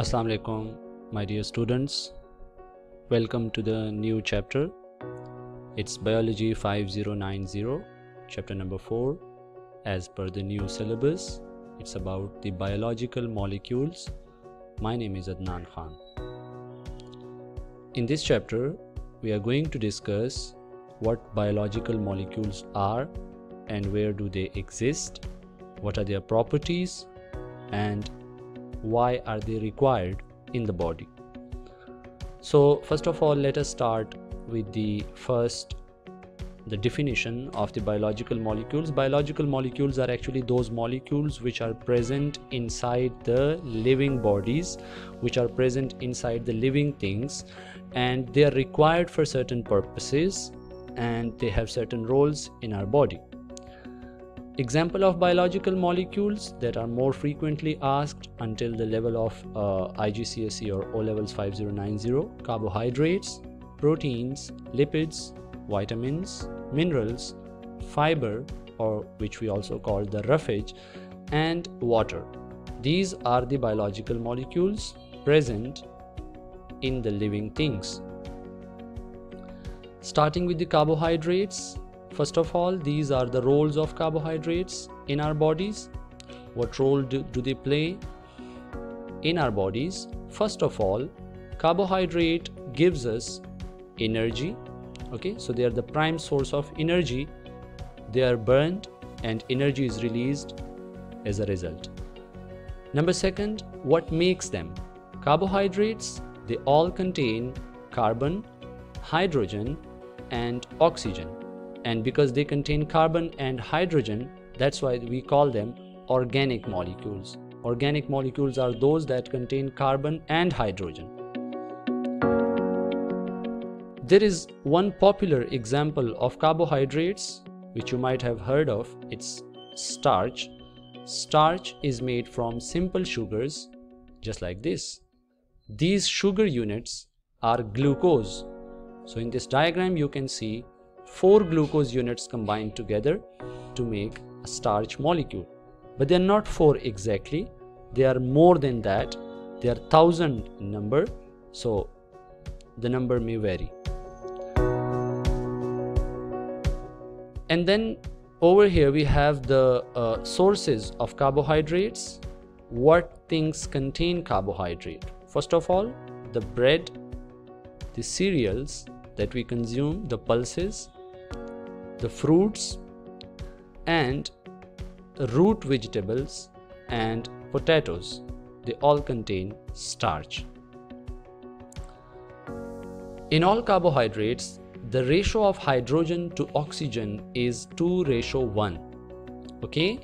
Assalamu alaikum, my dear students. Welcome to the new chapter. It's Biology 5090, chapter number 4. As per the new syllabus, it's about the biological molecules. My name is Adnan Khan. In this chapter, we are going to discuss what biological molecules are and where do they exist, what are their properties, and why are they required in the body. So, first of all, let us start with the first the definition of the biological molecules biological molecules are actually those molecules which are present inside the living bodies which are present inside the living things and they are required for certain purposes and they have certain roles in our body example of biological molecules that are more frequently asked until the level of uh, IGCSE or O levels 5090 carbohydrates proteins lipids vitamins, minerals, fiber, or which we also call the roughage, and water. These are the biological molecules present in the living things. Starting with the carbohydrates, first of all, these are the roles of carbohydrates in our bodies. What role do, do they play in our bodies? First of all, carbohydrate gives us energy okay? So they are the prime source of energy. They are burned and energy is released as a result. Number second what makes them? Carbohydrates they all contain carbon hydrogen and oxygen and because they contain carbon and hydrogen that's why we call them organic molecules organic molecules are those that contain carbon and hydrogen there is one popular example of carbohydrates which you might have heard of. It's starch. Starch is made from simple sugars just like this. These sugar units are glucose. So in this diagram you can see four glucose units combined together to make a starch molecule. But they are not four exactly. They are more than that. They are thousand in number. So the number may vary. and then over here we have the uh, sources of carbohydrates what things contain carbohydrate first of all the bread the cereals that we consume the pulses the fruits and root vegetables and potatoes. They all contain starch. In all carbohydrates the ratio of hydrogen to oxygen is 2 ratio 1 okay?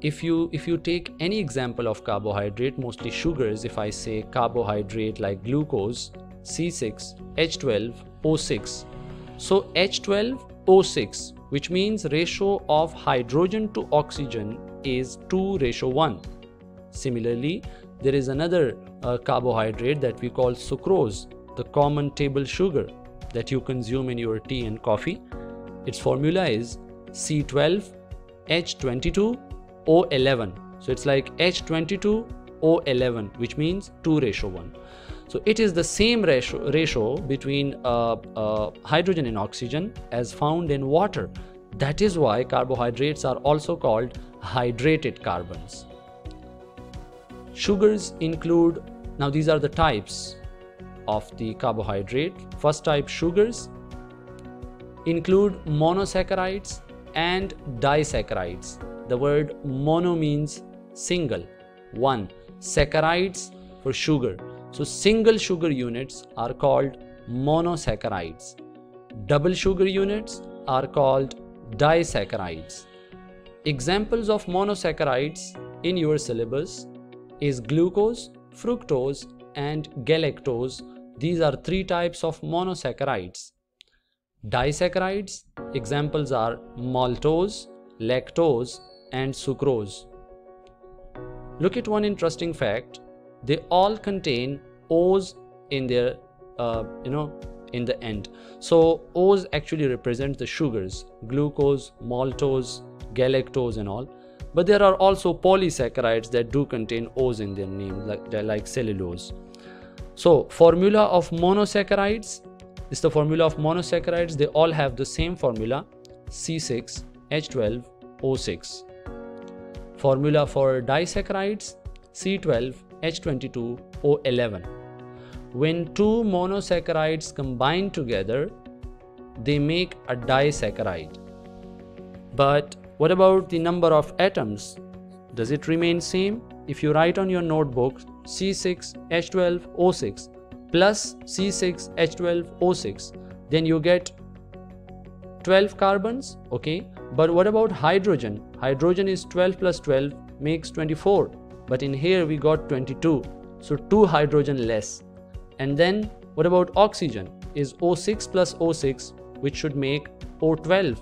If you if you take any example of carbohydrate mostly sugars if i say carbohydrate like glucose c6 h12o6 so h12o6 which means ratio of hydrogen to oxygen is 2 ratio 1 similarly there is another uh, carbohydrate that we call sucrose the common table sugar that you consume in your tea and coffee. Its formula is C12H22O11. So it's like H22O11, which means 2 ratio 1. So it is the same ratio, ratio between uh, uh, hydrogen and oxygen as found in water. That is why carbohydrates are also called hydrated carbons. Sugars include, now these are the types of the carbohydrate. First type sugars include monosaccharides and disaccharides. The word mono means single, one, saccharides for sugar. So single sugar units are called monosaccharides. Double sugar units are called disaccharides. Examples of monosaccharides in your syllabus is glucose, fructose and galactose these are three types of monosaccharides. Disaccharides, examples are maltose, lactose, and sucrose. Look at one interesting fact. They all contain O's in their, uh, you know, in the end. So O's actually represent the sugars, glucose, maltose, galactose and all. but there are also polysaccharides that do contain O's in their name, like, like cellulose. So, formula of monosaccharides is the formula of monosaccharides. They all have the same formula C6H12O6. Formula for disaccharides C12H22O11. When two monosaccharides combine together, they make a disaccharide. But what about the number of atoms? Does it remain same? If you write on your notebook C6H12O6 plus C6H12O6, then you get 12 carbons, okay? But what about hydrogen? Hydrogen is 12 plus 12 makes 24, but in here we got 22, so 2 hydrogen less. And then what about oxygen? Is O6 plus O6, which should make O12,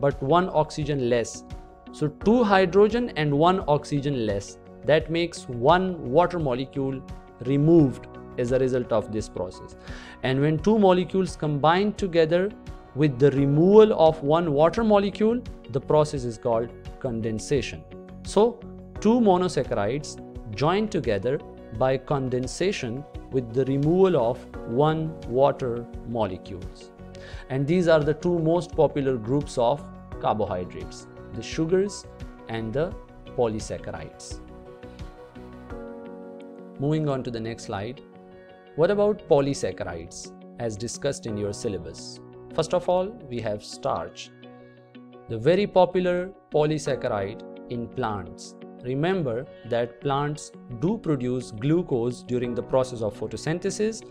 but 1 oxygen less. So 2 hydrogen and 1 oxygen less. That makes 1 water molecule removed as a result of this process. And when two molecules combine together with the removal of one water molecule, the process is called condensation. So, two monosaccharides joined together by condensation with the removal of one water molecules. And these are the two most popular groups of carbohydrates, the sugars and the polysaccharides. Moving on to the next slide. What about polysaccharides as discussed in your syllabus? First of all, we have starch, the very popular polysaccharide in plants. Remember that plants do produce glucose during the process of photosynthesis,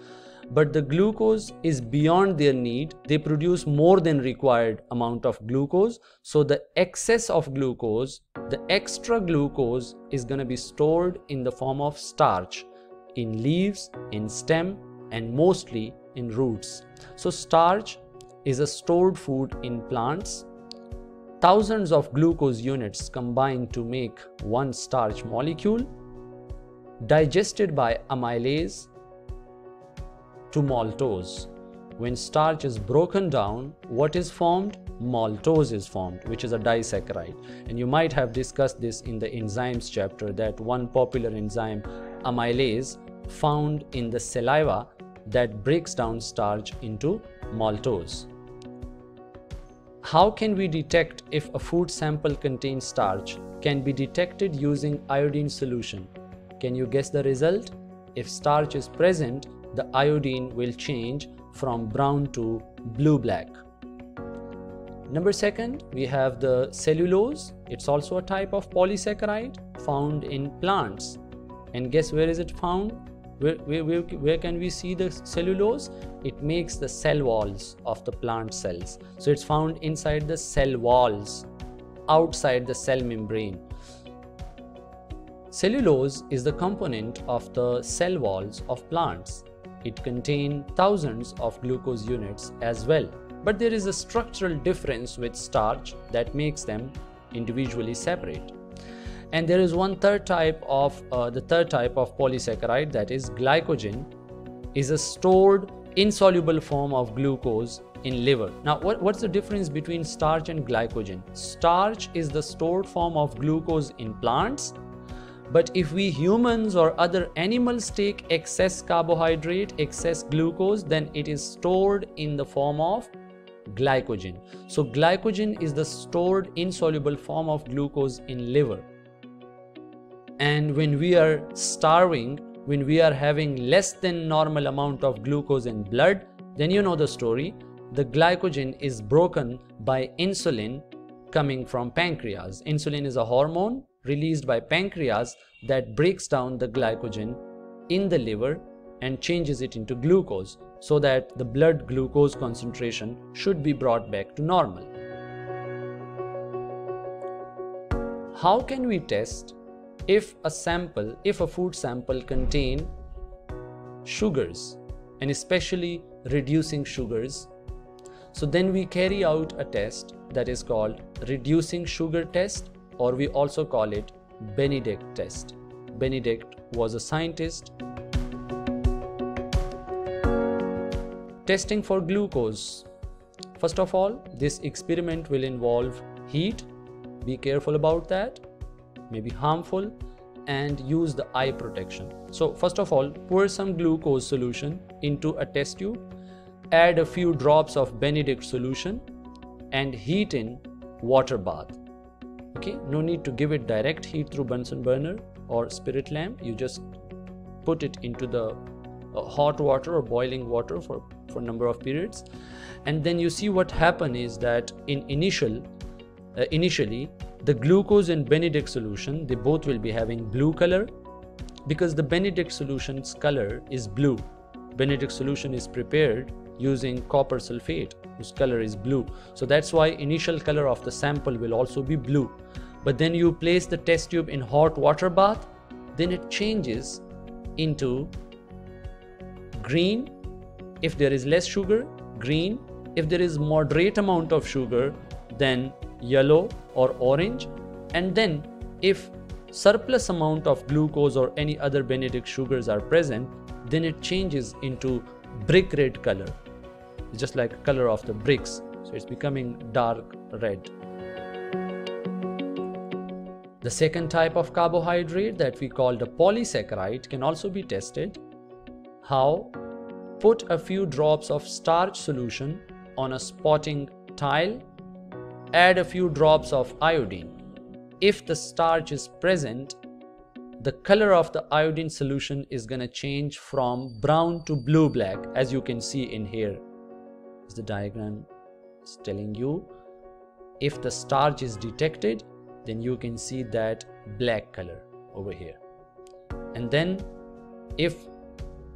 but the glucose is beyond their need. They produce more than required amount of glucose. So the excess of glucose, the extra glucose is going to be stored in the form of starch in leaves, in stem, and mostly in roots. So, starch is a stored food in plants. Thousands of glucose units combine to make one starch molecule, digested by amylase to maltose. When starch is broken down, what is formed? Maltose is formed, which is a disaccharide. And you might have discussed this in the enzymes chapter that one popular enzyme, amylase, found in the saliva that breaks down starch into maltose. How can we detect if a food sample contains starch? Can be detected using iodine solution. Can you guess the result? If starch is present, the iodine will change from brown to blue-black. Number second, we have the cellulose. It's also a type of polysaccharide found in plants. And guess where is it found? Where, where, where, can we see the cellulose? It makes the cell walls of the plant cells. So it's found inside the cell walls, outside the cell membrane. Cellulose is the component of the cell walls of plants. It contains thousands of glucose units as well. But there is a structural difference with starch that makes them individually separate and there is one third type of uh, the third type of polysaccharide that is glycogen is a stored insoluble form of glucose in liver. Now what, what's the difference between starch and glycogen? Starch is the stored form of glucose in plants but if we humans or other animals take excess carbohydrate excess glucose then it is stored in the form of glycogen. So glycogen is the stored insoluble form of glucose in liver and when we are starving when we are having less than normal amount of glucose in blood then you know the story. The glycogen is broken by insulin coming from pancreas. Insulin is a hormone released by pancreas that breaks down the glycogen in the liver and changes it into glucose so that the blood glucose concentration should be brought back to normal. How can we test if a sample, if a food sample contain sugars and especially reducing sugars, so then we carry out a test that is called reducing sugar test or we also call it Benedict test. Benedict was a scientist testing for glucose. First of all, this experiment will involve heat. Be careful about that may be harmful and use the eye protection. So first of all, pour some glucose solution into a test tube, add a few drops of Benedict solution and heat in water bath. Okay, no need to give it direct heat through Bunsen burner or spirit lamp. You just put it into the uh, hot water or boiling water for for number of periods and then you see what happen is that in initial uh, initially the glucose and benedict solution they both will be having blue color because the benedict solution's color is blue. Benedict solution is prepared using copper sulfate whose color is blue. So that's why initial color of the sample will also be blue. But then you place the test tube in hot water bath then it changes into green. If there is less sugar green. If there is moderate amount of sugar then yellow or orange. And then if surplus amount of glucose or any other benedict sugars are present then it changes into brick red color. It's just like color of the bricks. So it's becoming dark red. The second type of carbohydrate that we call the polysaccharide can also be tested. How? Put a few drops of starch solution on a spotting tile add a few drops of iodine. If the starch is present, the color of the iodine solution is going to change from brown to blue black as you can see in here. The diagram is telling you if the starch is detected then you can see that black color over here. And then if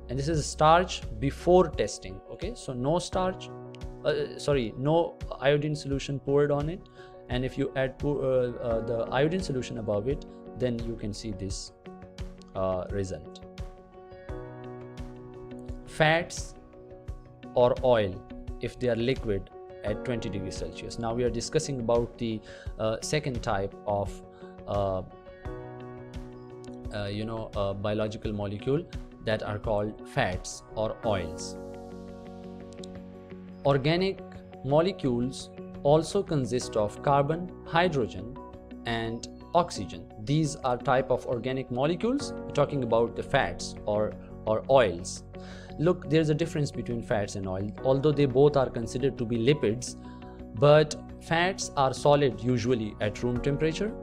and this is starch before testing okay so no starch uh, sorry no iodine solution poured on it. And if you add pour, uh, uh, the iodine solution above it then you can see this uh, result. Fats or oil if they are liquid at 20 degrees celsius. Now we are discussing about the uh, second type of uh, you know biological molecule that are called fats or oils Organic molecules also consist of carbon, hydrogen and oxygen. These are type of organic molecules. We're talking about the fats or, or oils. Look, there's a difference between fats and oil. Although they both are considered to be lipids, but fats are solid usually at room temperature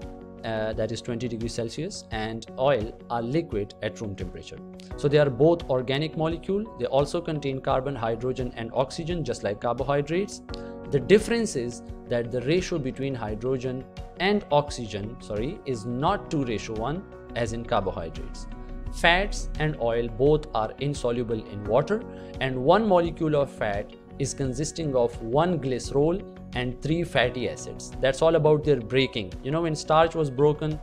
uh, that is 20 degrees Celsius and oil are liquid at room temperature. So they are both organic molecule. They also contain carbon, hydrogen and oxygen just like carbohydrates. The difference is that the ratio between hydrogen and oxygen sorry is not 2 ratio 1 as in carbohydrates. Fats and oil both are insoluble in water and one molecule of fat is consisting of one glycerol and three fatty acids. That's all about their breaking. You know, when starch was broken,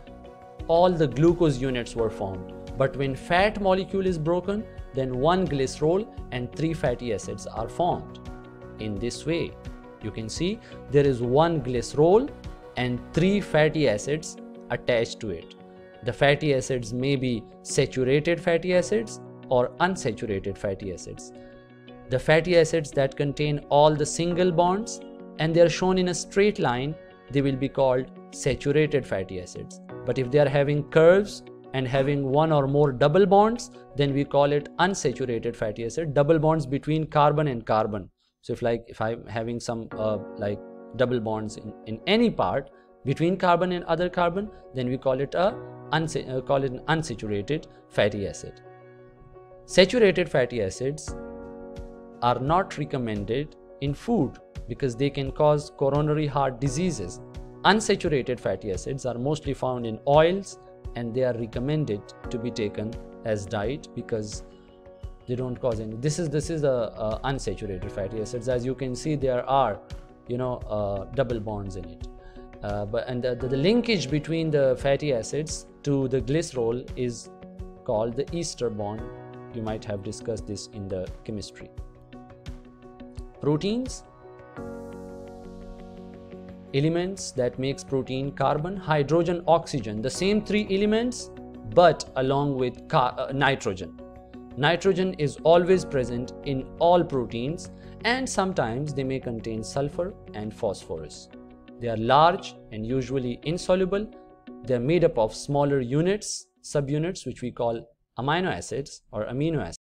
all the glucose units were formed. But when fat molecule is broken, then one glycerol and three fatty acids are formed. In this way, you can see there is one glycerol and three fatty acids attached to it. The fatty acids may be saturated fatty acids or unsaturated fatty acids. The fatty acids that contain all the single bonds and they are shown in a straight line, they will be called saturated fatty acids. But if they are having curves and having one or more double bonds, then we call it unsaturated fatty acid, double bonds between carbon and carbon. So if like if I'm having some uh, like double bonds in, in any part between carbon and other carbon, then we call it a uh, call it an unsaturated fatty acid. Saturated fatty acids are not recommended in food because they can cause coronary heart diseases. Unsaturated fatty acids are mostly found in oils and they are recommended to be taken as diet because they don't cause any this is this is a, unsaturated fatty acids. As you can see there are you know uh, double bonds in it. Uh, but and the, the, the, linkage between the fatty acids to the glycerol is called the ester bond. You might have discussed this in the chemistry proteins. Elements that makes protein carbon hydrogen oxygen. The same three elements but along with uh, nitrogen. Nitrogen is always present in all proteins and sometimes they may contain sulfur and phosphorus. They are large and usually insoluble. They're made up of smaller units subunits which we call amino acids or amino acids